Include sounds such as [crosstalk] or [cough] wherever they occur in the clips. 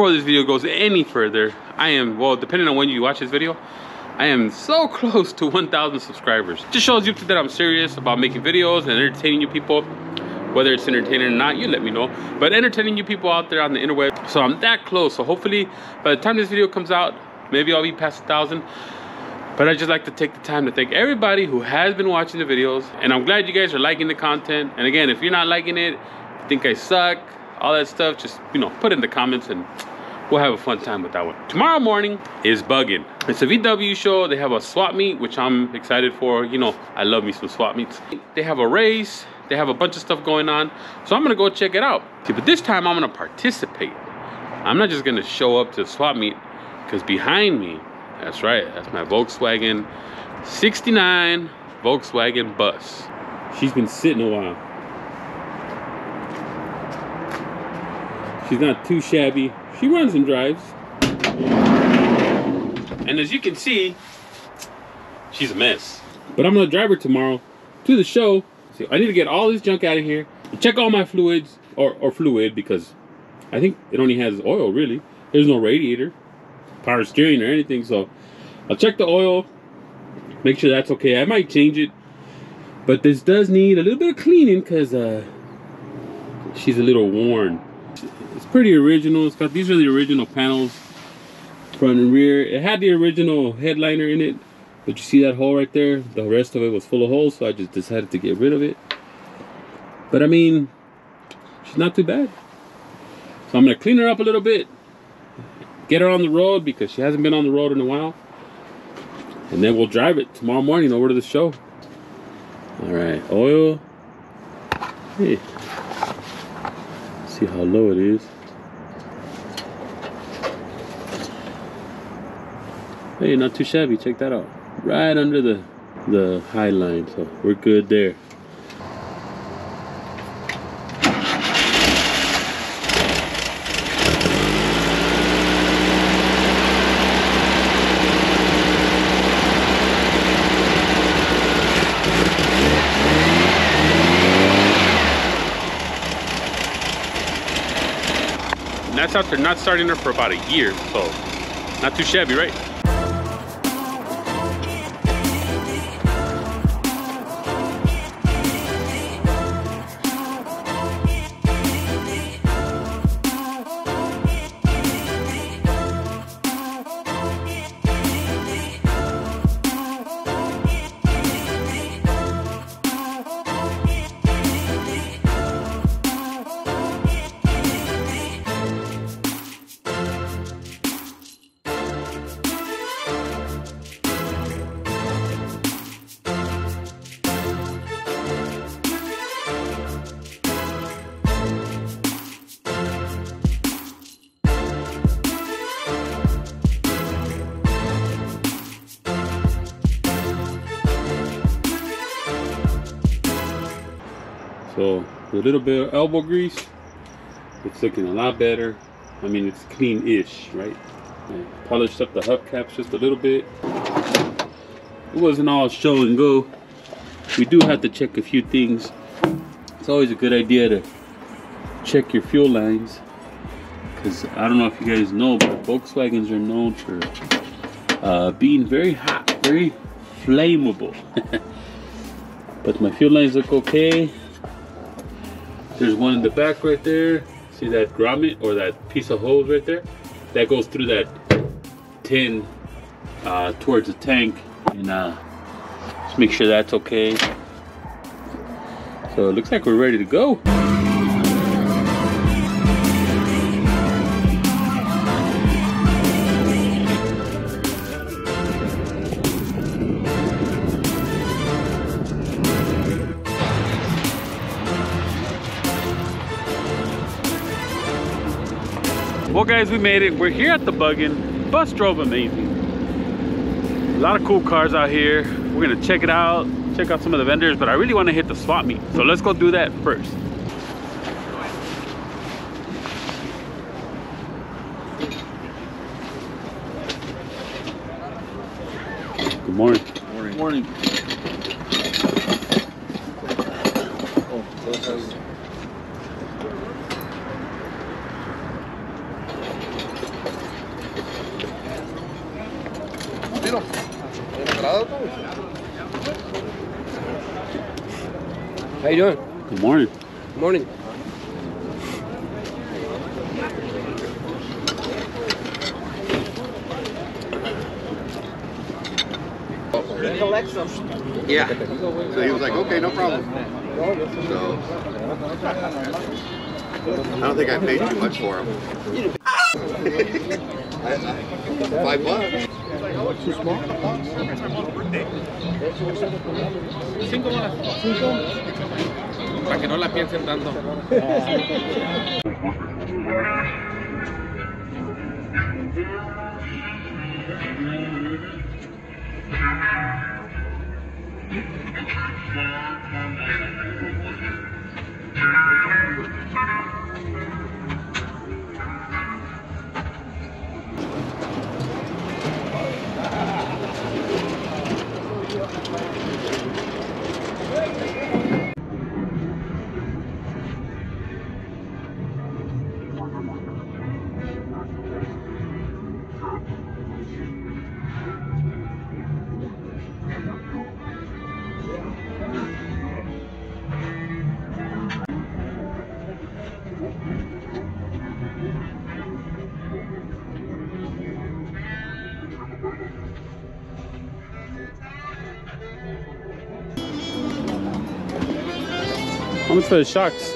before this video goes any further, I am, well, depending on when you watch this video, I am so [laughs] close to 1,000 subscribers. Just shows you that I'm serious about making videos and entertaining you people. Whether it's entertaining or not, you let me know. But entertaining you people out there on the interweb. So I'm that close. So hopefully by the time this video comes out, maybe I'll be past a thousand. But I'd just like to take the time to thank everybody who has been watching the videos. And I'm glad you guys are liking the content. And again, if you're not liking it, think I suck, all that stuff, just, you know, put in the comments and we'll have a fun time with that one. Tomorrow morning is bugging. It's a VW show. They have a swap meet, which I'm excited for. You know, I love me some swap meets. They have a race. They have a bunch of stuff going on. So I'm gonna go check it out. See, but this time I'm gonna participate. I'm not just gonna show up to the swap meet because behind me, that's right, that's my Volkswagen 69 Volkswagen bus. She's been sitting a while. She's not too shabby. She runs and drives. And as you can see, she's a mess. But I'm gonna drive her tomorrow to the show. So I need to get all this junk out of here. Check all my fluids, or, or fluid, because I think it only has oil, really. There's no radiator, power steering, or anything. So I'll check the oil, make sure that's okay. I might change it. But this does need a little bit of cleaning because uh, she's a little worn. It's pretty original. It's got these are the original panels, front and rear. It had the original headliner in it, but you see that hole right there? The rest of it was full of holes, so I just decided to get rid of it. But I mean, she's not too bad. So I'm gonna clean her up a little bit, get her on the road because she hasn't been on the road in a while. And then we'll drive it tomorrow morning over to the show. All right, oil. Hey, see how low it is. Hey, not too shabby. Check that out. Right under the the high line, so we're good there. That's after not starting her for about a year, so not too shabby, right? A little bit of elbow grease, it's looking a lot better. I mean, it's clean-ish, right? Polished up the hubcaps just a little bit. It wasn't all show and go. We do have to check a few things. It's always a good idea to check your fuel lines. Because I don't know if you guys know, but Volkswagens are known for uh, being very hot, very flammable. [laughs] but my fuel lines look okay. There's one in the back right there. See that grommet or that piece of hose right there? That goes through that tin uh, towards the tank. And uh, just make sure that's okay. So it looks like we're ready to go. Guys, we made it. We're here at the Buggin. Bus drove amazing. A lot of cool cars out here. We're gonna check it out, check out some of the vendors, but I really wanna hit the swap meet. So let's go do that first. Good morning. Morning. Morning. Oh, How you doing? Good morning. Morning. He collects them. Yeah. So he was like, okay, no problem. So I don't think I paid too much for him. I- [laughs] I- Five bucks. Cinco horas. Para que no la piensen tanto. [laughs] much for the shocks?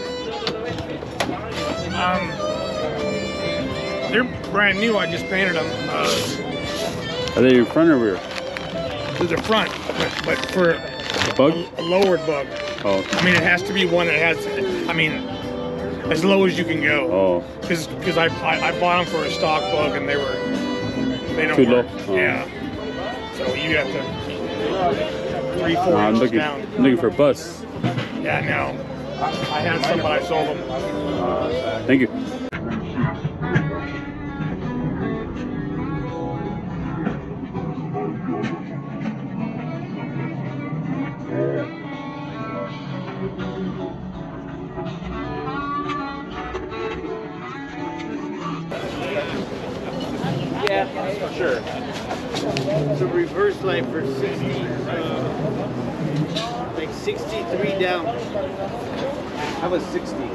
Um, they're brand new. I just painted them. Uh, Are they in front or rear? to the front, but, but for The bug? a, a lowered bug. Oh. I mean, it has to be one that has. I mean, as low as you can go. Oh. Because because I, I I bought them for a stock bug and they were they don't Too low? Oh. Yeah. So you have to three four I'm looking, down. looking for a bus. Yeah, no. I, I had some, but I sold them. Thank you. Yeah, sure. It's a reverse light for 60, uh, like 63 down. How about 60?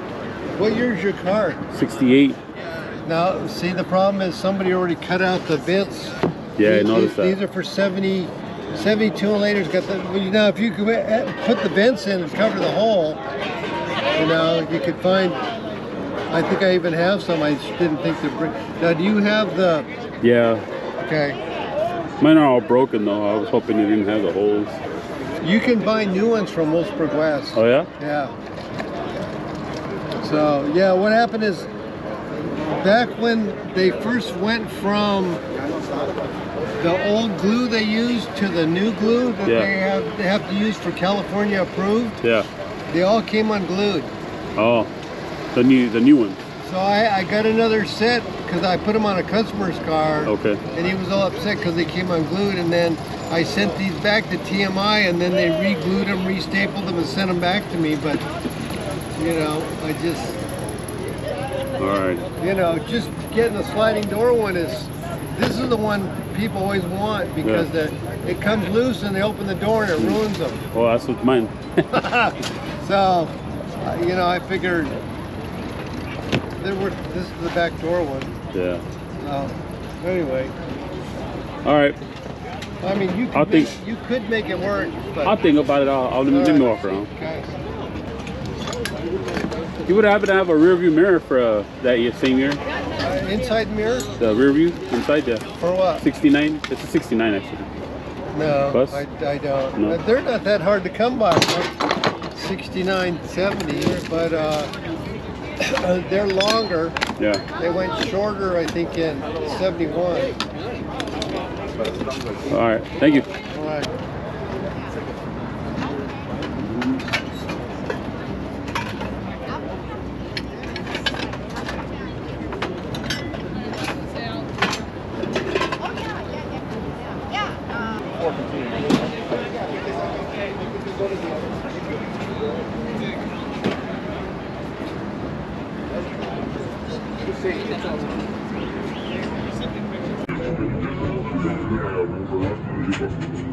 What year's your car? 68. Now, see, the problem is somebody already cut out the vents. Yeah, I These- noticed these, that. These are for 70, 72 and later's got the, well, you know, if you could uh, put the vents in and cover the hole, you know, you could find, I think I even have some, I just didn't think to bring. Now, do you have the, Yeah. okay, Mine are all broken though. I was hoping you didn't have the holes. you can buy new ones from Wolfsburg West. Oh yeah? Yeah. So yeah, what happened is back when they first went from the old glue they used to the new glue that Yeah. they have they have to use for California approved, Yeah. they all came unglued. Oh. The new the new one. So I, I got another set because I put them on a customer's car. Okay. And he was all upset because they came unglued, and then I sent these back to TMI, and then they re-glued them, re-stapled them, and sent them back to me. But you know, I just Alright. you know, just getting a sliding door one is, this is the one people always want because Yeah. the, it comes loose and they open the door and it ruins them. Oh that's what mine. [laughs] So, uh, you know, I figured there were, this is the back door one. yeah. So, anyway, Alright. I mean, you could, I'll make, think- you could make it work, but I'll think about it. I'll, I'll let me, let me walk around. Okay. You would happen to have a rear view mirror for uh, that year- same year? Uh, inside mirror The rear view inside the for what? 69? It's a 69 actually. No, Bus? I, I don't. No. They're not that hard to come by. 69, 70, but uh, [coughs] they're longer. Yeah. They went shorter, I think, in 71. All right. Thank you. All right.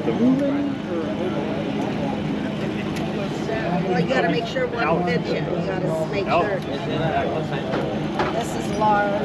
I have. Well, you gotta make sure one fits you. You gotta make sure. This is large.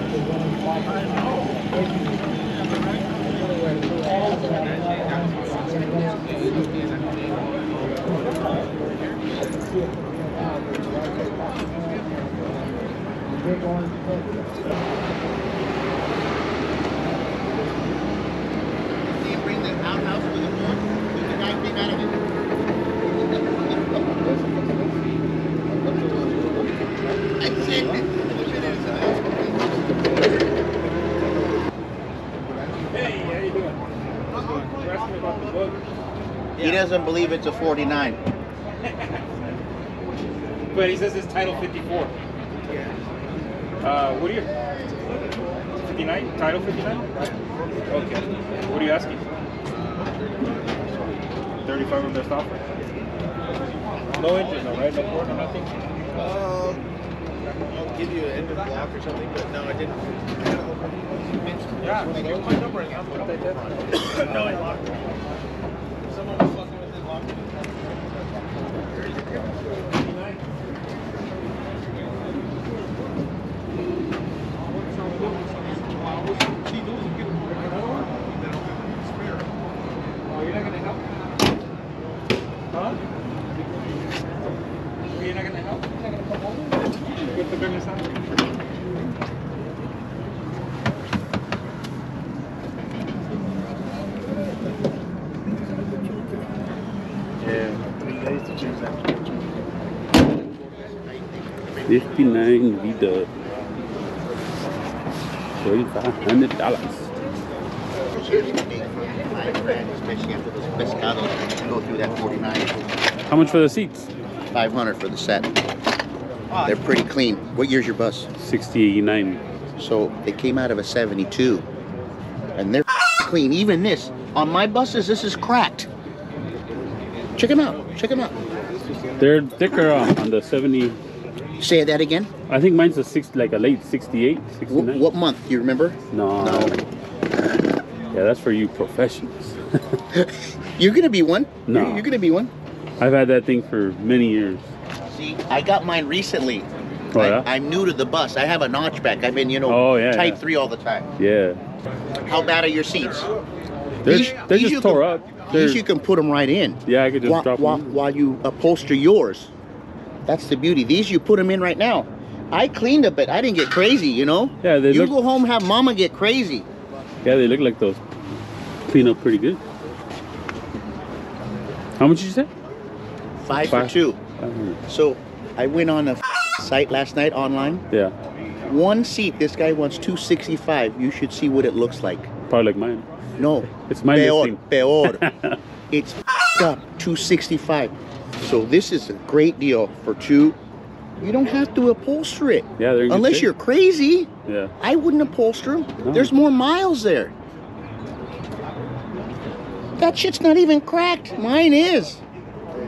He doesn't believe it's a 49. But he says it's title 54. Uh, what are you? 59? Title 59? Okay. What are you asking? 35 of their offer? No interest, no, right? No court, no nothing? Um, I'll give you an end of block or something, but no, I didn't. Yeah, give my number and I'll put it there. No, I locked it. Someone was fucking with it, locked it. You're not gonna help? Huh? You're not gonna help? You're not gonna come over? With the goodness out? Yeah, three days to change that. 59 V-Dub. $3,500. Five grand, especially after those pescados go through that 49. How much for the seats? 500 for the set. They're pretty clean. What year's your bus? 6089. So they came out of a 72. And they're [laughs] clean. Even this. On my buses, this is cracked. Check them out. Check them out. They're thicker on the 70. Say that again. I think mine's a six, like a late 68, Wh- 69. what month? Do you remember? No. No. Yeah, that's for you professionals. [laughs] You're going to be one. No. You're, you're going to be one. I've had that thing for many years. See, I got mine recently. Oh, I, yeah? I'm new to the bus. I have a notchback. I've been, you know, Oh, yeah, type yeah. 3 all the time. Yeah. How bad are your seats? They're, These- they're these just tore can- up. These you can put them right in. yeah, I could just while, drop while, them. while you upholster yours. That's the beauty. These you put them in right now. I cleaned up it. I didn't get crazy, you know. Yeah, they you look- go home, have mama get crazy. Yeah, they look like those. Clean up pretty good. How much did you say? Five, Five. for two. 500. So I went on a site last night online. Yeah, One seat, this guy wants 265. You should see what it looks like. probably like mine. No. It's my peor, listing. peor. [laughs] it's up 265. So this is a great deal for two. You don't have to upholster it. Yeah, Unless you're crazy. Yeah. I wouldn't upholster them. No. There's more miles there. That shit's not even cracked. Mine is.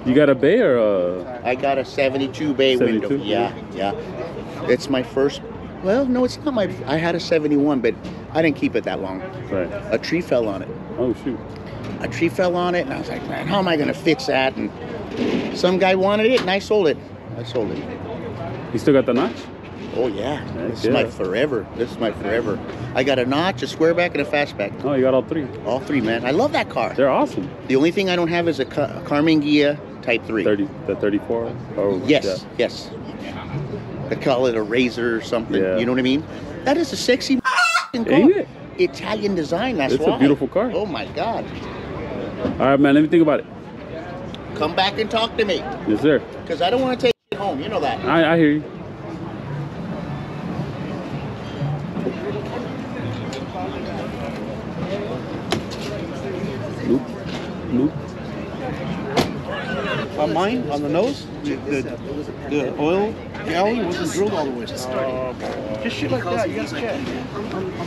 You got a bay or a? I got a 72 bay 72? window. Yeah, yeah. It's my first. Well, no, it's not my. I had a 71, but I didn't keep it that long. Right. A tree fell on it. Oh shoot. A tree fell on it, and I was like, man, how am I going to fix that? And some guy wanted it, and I sold it. I sold it. You still got the notch? Oh yeah, Heck this is my forever. This is my forever. I got a notch, a square back, and a fastback. Oh, you got all three. All three, man. I love that car. They're awesome. The only thing I don't have is a, Ca- a Karmann Ghia Type 3. 30, the 34. Oh, Yes, yes. They call it a Razor or something. Yeah. You know what I mean? That is a sexy car. [laughs] It? Italian design, that's It's a beautiful car. Oh my God. All right, man. Let me think about it. Come back and talk to me. Yes, sir. Because I don't want to take it home. You know that. I, I hear you. Nope. Nope. On mine, on the nose, the, the, the oil galley wasn't drilled all the way. Just shit like that, you gotta check.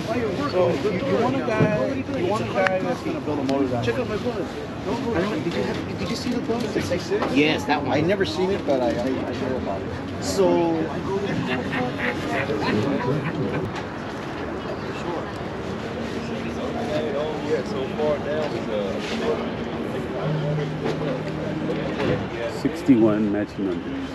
So you, you want a guy, you want a guy that's gonna build a motor that Check out my blood. Did you, have, did you see the blood? Yes, that I never seen it, but I, I, I know about it. So Sixty-one matching numbers. Oh, the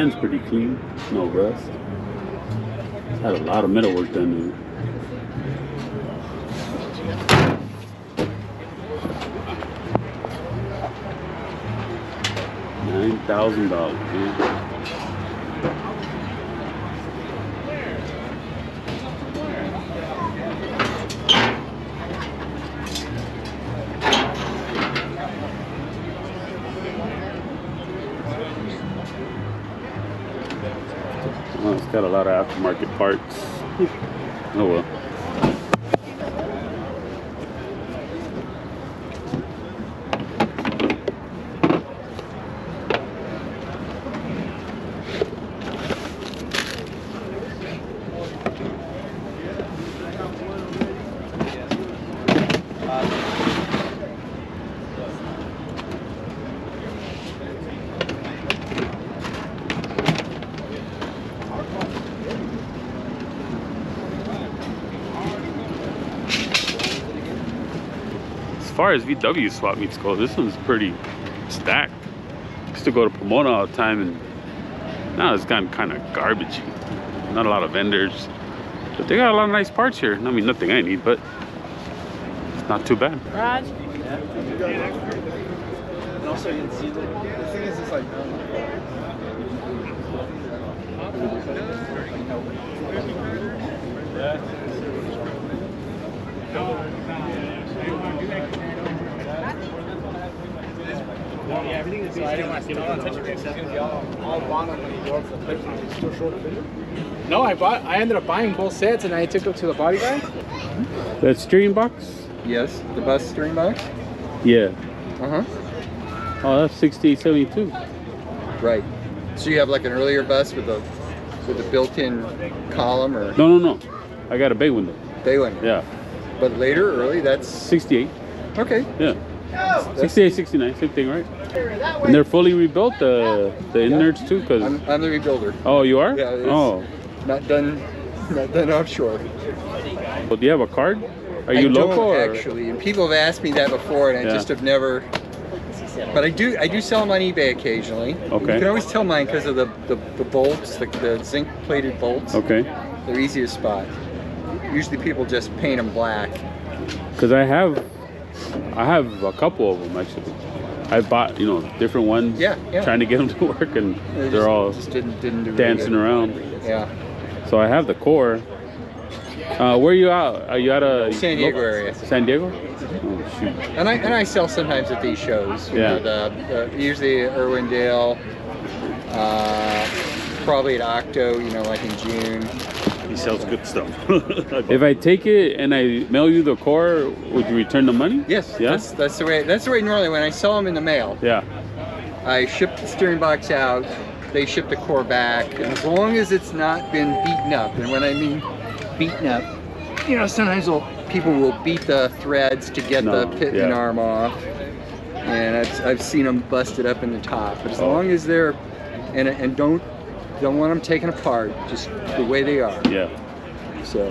pan's pretty clean. No rust. Had a lot of metal work done to it. Nine thousand dollars. Oh well. Far as VW swap meets go, this one's pretty stacked. Used to go to Pomona all the time, and now it's gotten kind of garbagey. Not a lot of vendors, but they got a lot of nice parts here. I mean, nothing I need, but it's not too bad. Raj? And also, you can see the, the thing is, it's like. No, I bought. I ended up buying both sets, and I took them to the body guy. That steering box? Yes, the bus steering box. Yeah. Uh huh. Oh, that's 6872. Right. So you have like an earlier bus with a with a built-in column or No, no, no. I got a bay window. bay window. Yeah. But later, early, that's 68. okay. Yeah. 68, 69, same thing, right? And they're fully rebuilt, the the innards too, because I'm, I'm the rebuilder. oh, you are? Yeah, it's- oh, Not done. Not done offshore. well, do you have a card? Are I you don't local or? actually? And people have asked me that before, and I Yeah. just have never. But I do I do sell them on eBay occasionally. Okay. You can always tell mine because of the, the, the bolts, the, the zinc plated bolts. Okay. They're easy to spot. Usually people just paint them black. Because I have, I have a couple of them actually. I bought, you know, different ones. Yeah, yeah. Trying to get them to [laughs] work, and They they're just- all just didn't didn't do dancing good. around. Yeah. So I have the core. Uh, where are you out? Are you out of San Diego area. San Diego? Oh shoot. And I and I sell sometimes at these shows. Yeah. The, the, usually Irwindale, uh, probably at Octo. You know, like in June. He sells good stuff. [laughs] If I take it and I mail you the core, would you return the money? Yes. Yeah. That's that's the way. That's the way normally when I sell them in the mail. Yeah. I ship the steering box out. They ship the core back, and as long as it's not been beaten up, and when I mean beaten up, you know, sometimes will people will beat the threads to get No, the pitman arm off, and I've, I've seen them busted up in the top. But as Oh. long as they're and and don't don't want them taken apart, just the way they are. Yeah. So.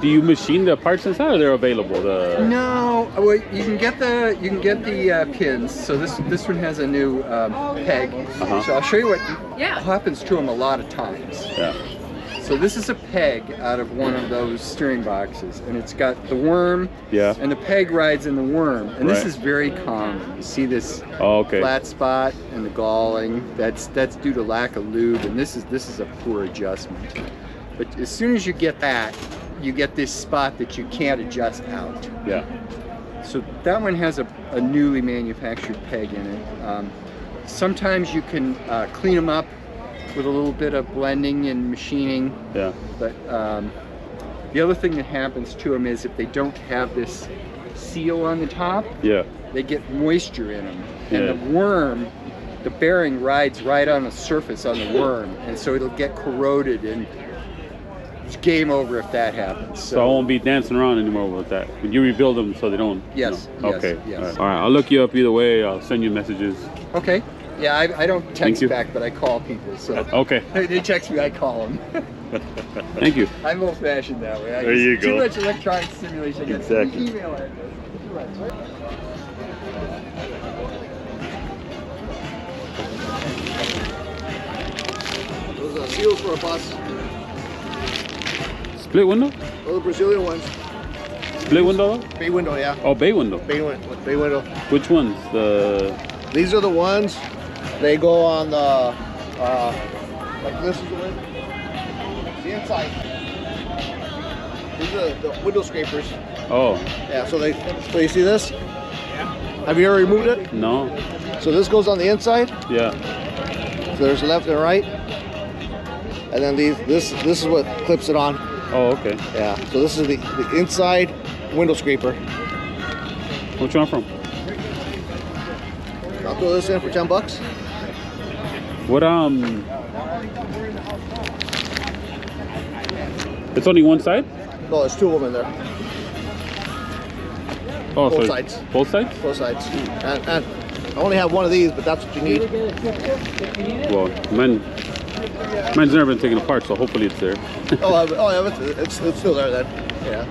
Do you machine the parts inside, or they're available? The No, well, you can get the you can get the uh, pins. So this this one has a new um, peg. Uh-huh. So I'll show you what happens to them a lot of times. Yeah. So this is a peg out of one of those steering boxes, and it's got the worm. Yeah. And the peg rides in the worm, and this Right. is very common. You see this Oh, okay. flat spot and the galling. That's that's due to lack of lube, and this is this is a poor adjustment. But as soon as you get that, you get this spot that you can't adjust out. Yeah. So that one has a, a newly manufactured peg in it. Um, sometimes you can uh, clean them up with a little bit of blending and machining. Yeah. But um, the other thing that happens to them is if they don't have this seal on the top, Yeah. they get moisture in them. Yeah. And the worm, the bearing rides right on the surface on the worm. And so it'll get corroded and it's game over if that happens. So I won't be dancing around anymore with that. When you rebuild them so they don't. you Yes, know. yes, Okay. yes. All right. All right. I'll look you up either way. I'll send you messages. Okay. Yeah, I, I don't Thank text you. back, but I call people. So Okay. [laughs] they text me, I call them. [laughs] Thank you. I'm old-fashioned that way. I There you Too go. much electronic stimulation. Exactly. Email address. Those are seals for a bus. Split window? Those are Brazilian ones. Split window? Bay window, yeah. Oh, bay window. Bay, bay window. Which ones? The. These are the ones. They go on the. Uh, like this is the. The inside. These are the window scrapers. Oh. Yeah. So they. So you see this? Yeah. Have you ever removed it? No. So this goes on the inside. Yeah. So there's left and right. And then these. This. This is what clips it on. Oh, okay. Yeah. So this is the, the inside window scraper. Which one from? I'll throw this in for ten bucks. What um? It's only one side. No, there's two of them in there. Oh, Both so sides. Both sides. Both sides. And, and I only have one of these, but that's what you need. Well, mine, mine's never been taken apart, so hopefully it's there. oh, I- [laughs] oh, yeah, it's, it's, it's still there then. Yeah.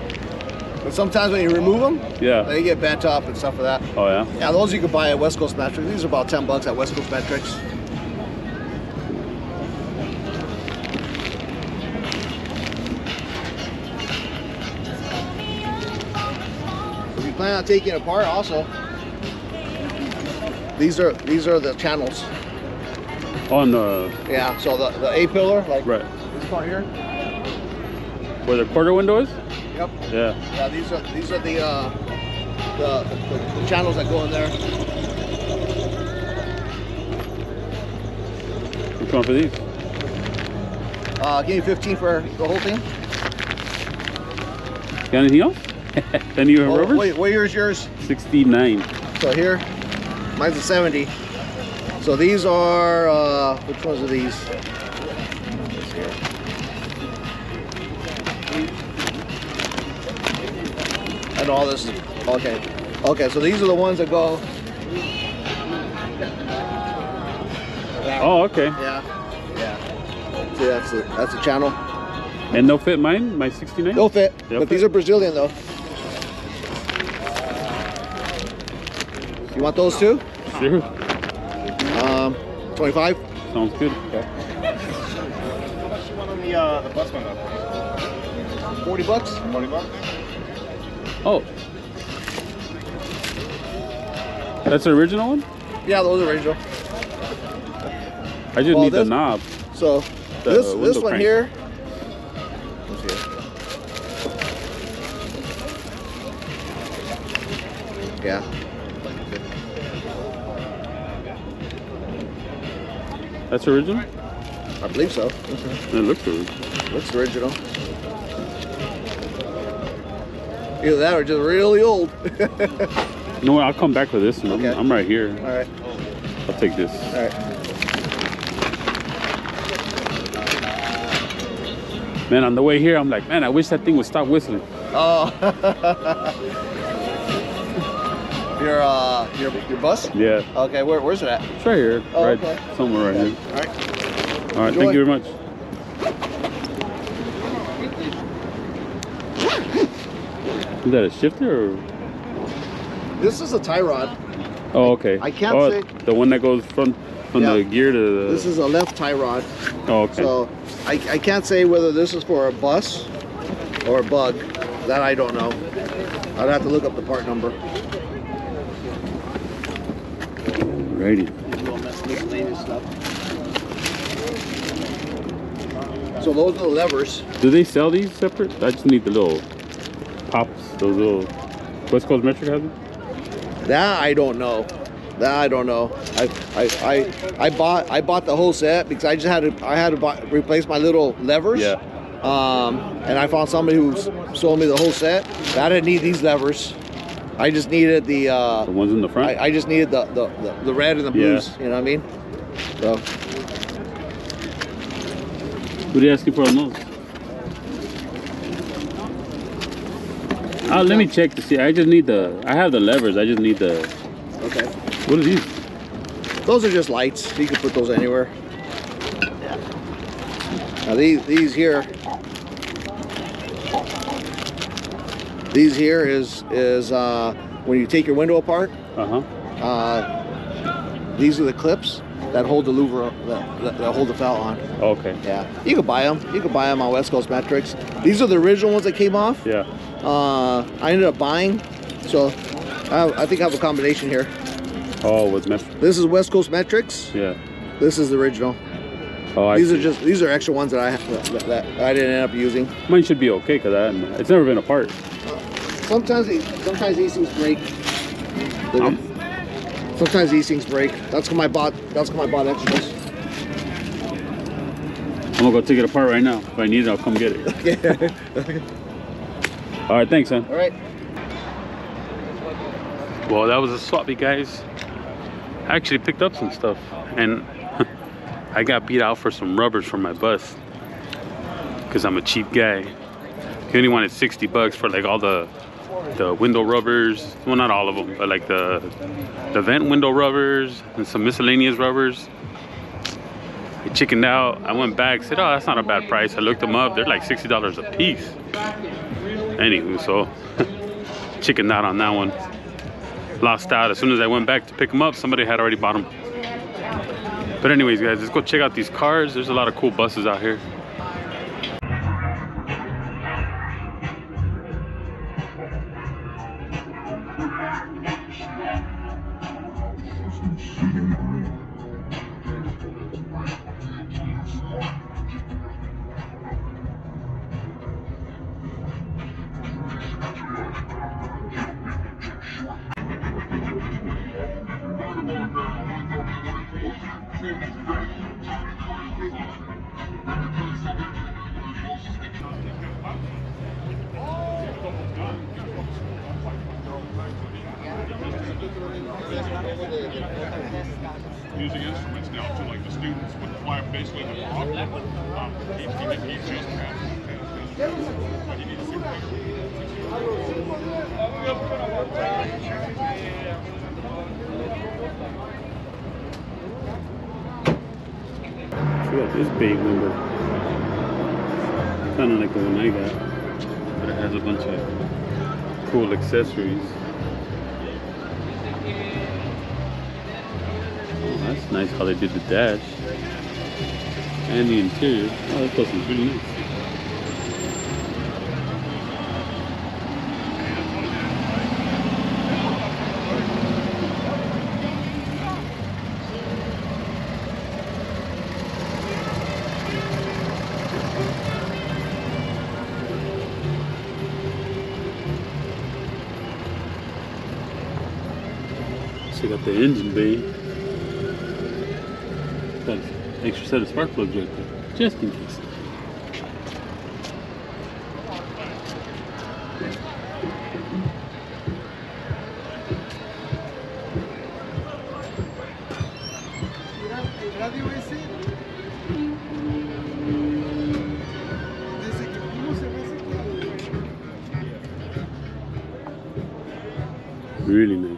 But sometimes when you remove them, Yeah. they get bent up and stuff like that. Oh yeah. Yeah, those you can buy at West Coast Metrics. These are about 10 bucks at West Coast Metrics. Plan on taking it apart, also, these are these are the channels. On the Yeah, so the, the A pillar, like right this part here. where the quarter window is. Yep. Yeah. Yeah, these are these are the uh, the, the, the channels that go in there. Which one for these? Uh, give me 15 for the whole thing. Got anything else? [laughs] Any Oh, rubbers? wait, what year is yours? 69. So here, mine's a 70. So these are, uh, which ones are these? And all this, okay. Okay, so these are the ones that go. Oh, okay. Yeah, yeah. See, that's a, that's a channel. And they'll fit mine, my 69? They'll fit, They'll but these are Brazilian though. You want those too? Sure. Um, 25. Sounds good. How much you want on the uh, the bus one up? 40 bucks. 40 bucks? Oh. That's the original one? Yeah, those are original. I just Well, need the knob. So The this this one crank. here. That's original? I believe so. It looks original. Looks original. Either that or just really old. [laughs] You know what? I'll come back for this one. I'm, I'm right here. All right. I'll take this. All right. Man, on the way here, I'm like, man, I wish that thing would stop whistling. Oh. [laughs] your uh your your bus? Yeah. Okay, where, where's it at? It's right here. Oh, right okay. somewhere right here. All right. All right, Enjoy. thank you very much. Is that a shifter or? This is a tie rod. Oh, okay. I can't oh, say- The one that goes from from Yeah. the gear to the. This is a left tie rod. Oh, okay. So I, I can't say whether this is for a bus or a bug. That I don't know. I'd have to look up the part number. Righty. So those are the levers. Do they sell these separate? I just need the little pops. Those little West Coast Metric has them. That I don't know. That I don't know. I I, I I bought I bought the whole set because I just had to I had to buy, replace my little levers. Yeah. Um, and I found somebody who sold me the whole set. I didn't need these levers. I just needed the. Uh, The ones in the front. I, I just needed the, the, the, the red and the blues. Yeah. You know what I mean? So What are you asking for on those? Oh, let me check to see. I just need the. I have the levers. I just need the. okay. What are these? Those are just lights. You can put those anywhere. Yeah. Now these these here, these here is is uh, when you take your window apart. Uh huh. Uh, these are the clips that hold the louver that, that, that hold the felt on. Okay. Yeah, you can buy them. You can buy them on West Coast Metrics. These are the original ones that came off. Yeah. Uh, I ended up buying, so I, I think I have a combination here. Oh, with mesh. This is West Coast Metrics. Yeah. This is the original. Oh, I these see. are just these are extra ones that I that, that, I didn't end up using. Mine should be okay because it's never been apart. Sometimes they, sometimes these things break. They- sometimes these things break. That's when I bought. That's when I bought extras. I'm gonna go take it apart right now. If I need it, I'll come get it. [laughs] okay. [laughs] All right, thanks, son. All right. Well, that was a swap meet, guys. I actually picked up some stuff, and [laughs] I got beat out for some rubbers for my bus because I'm a cheap guy. He only wanted 60 bucks for like all the the window rubbers. Well, not all of them, but like the the vent window rubbers and some miscellaneous rubbers. I chickened out. I went back, said, "Oh, that's not a bad price." I looked them up. They're like sixty dollars a piece. Anywho, so [laughs] chickened out on that one lost out. As soon as I went back to pick them up, somebody had already bought them. But anyways, guys, let's go check out these cars. There's a lot of cool buses out here. Using instruments now to like the students would fly basically the rock. Um, he, he, he just had but he needs to Check out this big window. Kind of like the one I got, but it has a bunch of cool accessories. That's nice how they did the dash and the interior. Oh, that place is really nice. Check out the engine bay. Got an extra set of spark plugs right there, just in case. Really nice.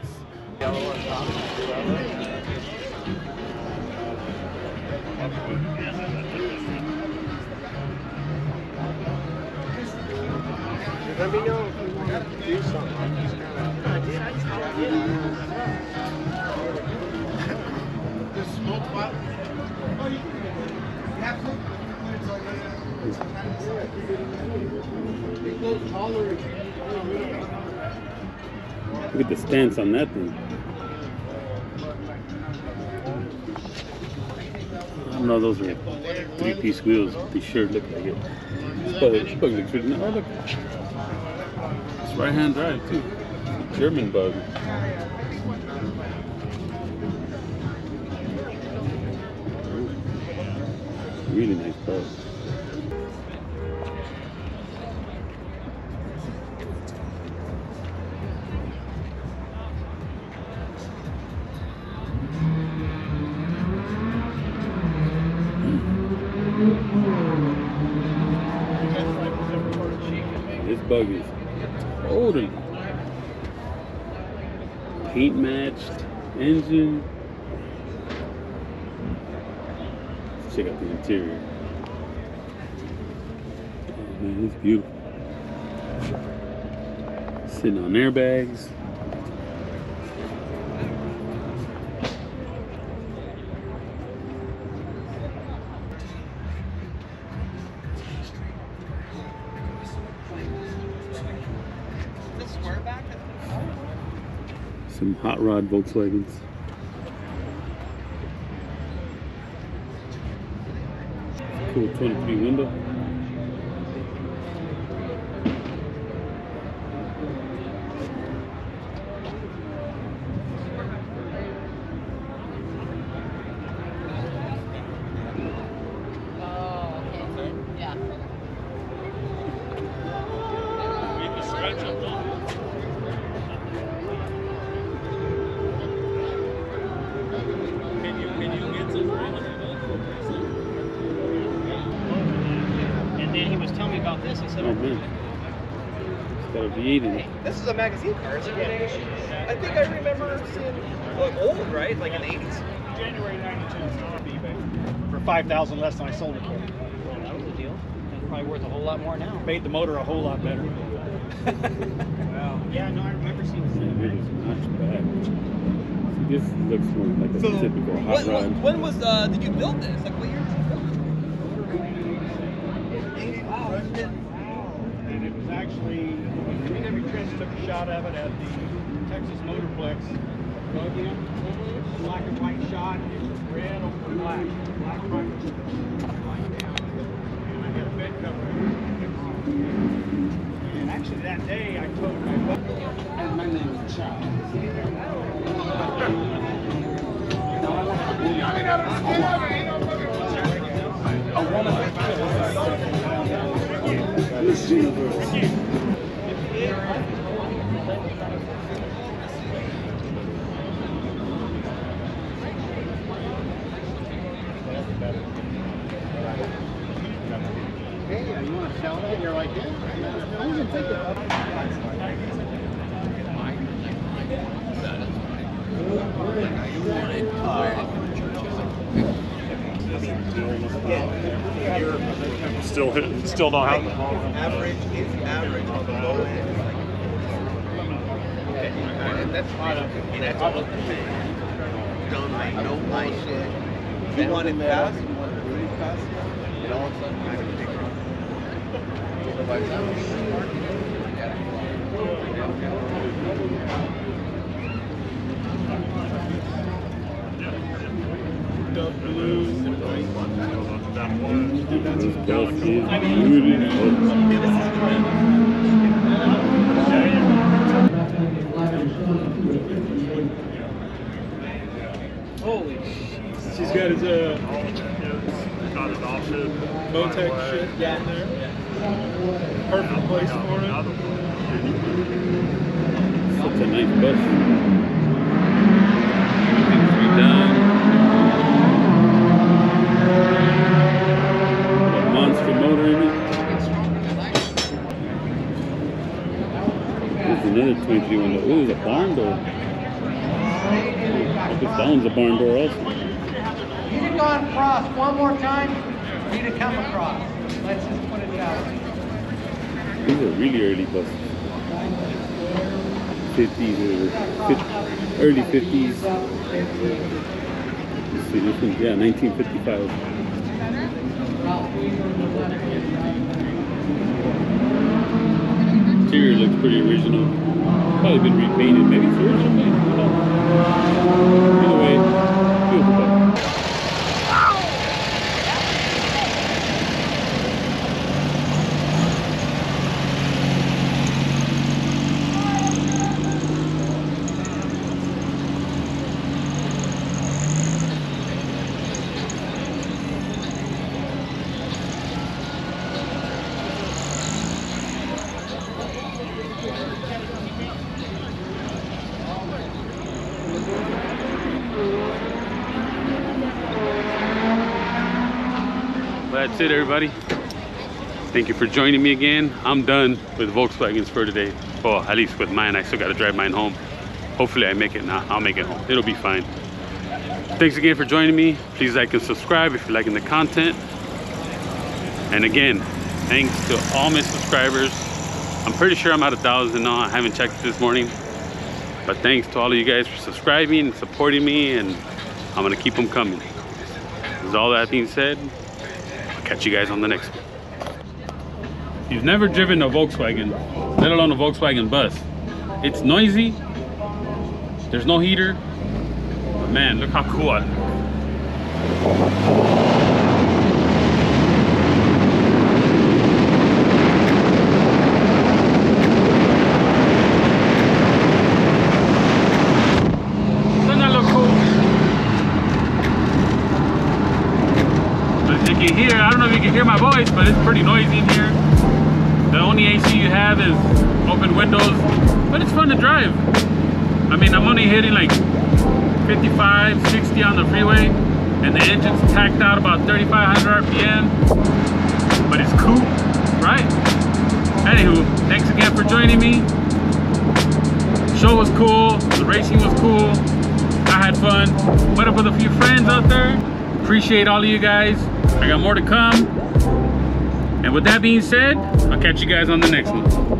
Stance on that thing. I don't know, those are three-piece wheels. They sure look like it. This bug, looks really nice. Oh, look. It's right-hand drive, too. German bug. Really nice bug. This bug paint matched engine. Let's check out the interior. Oh, man, it's beautiful. Sitting on airbags. Hot rod Volkswagens. Cool 23 window. Telling me about this. I said, Oh man. It's got a V8 in it. This is a magazine car, isn't it? I think I remember seeing look old, right? Like in the 80s. January 92 on eBay for 5000 less than I sold it for. Well, that was a deal. It's probably worth a whole lot more now. Made the motor a whole lot better. wow. [laughs] Yeah, no, I remember seeing Yeah, it is not bad. See, this looks more like a So, typical hot when, rod. when, when was uh, did you build this? Like what year did you build it? And it was actually, Chevy Trent took a shot of it at the Texas Motorplex. Plug in, black and white shot, it was red over black. Black front, white down. And I had a bed cover. And actually that day I told my buddy. My name is Charles. This universe. Hey, you want to sell that? You're like, Still still don't have Average is average on the low end. That's fine. That's all. done made no. You want it fast? You want it really fast? And all of a sudden, kind of pick her up. So by the time we start, Holy shit. She's got his uh. Motec shit down there. Perfect place for it. Such a nice bus. Everything's redone. Got a monster motor in it. There's another 23 one. Ooh, there's a barn door. I guess that one's a barn door also. You can go across one more time, you to come across. Let's just put it that way. These are really early buses. 50s or 50, early 50s. Let's see, this yeah, 1955. Interior looks pretty original. Probably been repainted, maybe it's original paint. That's it, everybody. Thank you for joining me again. I'm done with Volkswagens for today. Well, at least with mine. I still got to drive mine home. Hopefully, I make it. Nah, I'll make it home. It'll be fine. Thanks again for joining me. Please like and subscribe if you're liking the content. And again, thanks to all my subscribers. I'm pretty sure I'm at a thousand now. I haven't checked this morning. But thanks to all of you guys for subscribing and supporting me, and I'm gonna keep them coming. With all that being said, catch you guys on the next one. You've never driven a Volkswagen, let alone a Volkswagen bus, it's noisy. There's no heater. But man, look how cool I look. Doesn't that look cool? But as you can hear, I don't know if you can hear my voice, but it's pretty noisy in here. The only AC you have is open windows, but it's fun to drive. I mean, I'm only hitting like 55, 60 on the freeway, and the engine's tacked out about 3,500 RPM, but it's cool, right? Anywho, thanks again for joining me. Show was cool, the racing was cool. I had fun. Met up with a few friends out there. Appreciate all of you guys. I got more to come. And with that being said, I'll catch you guys on the next one.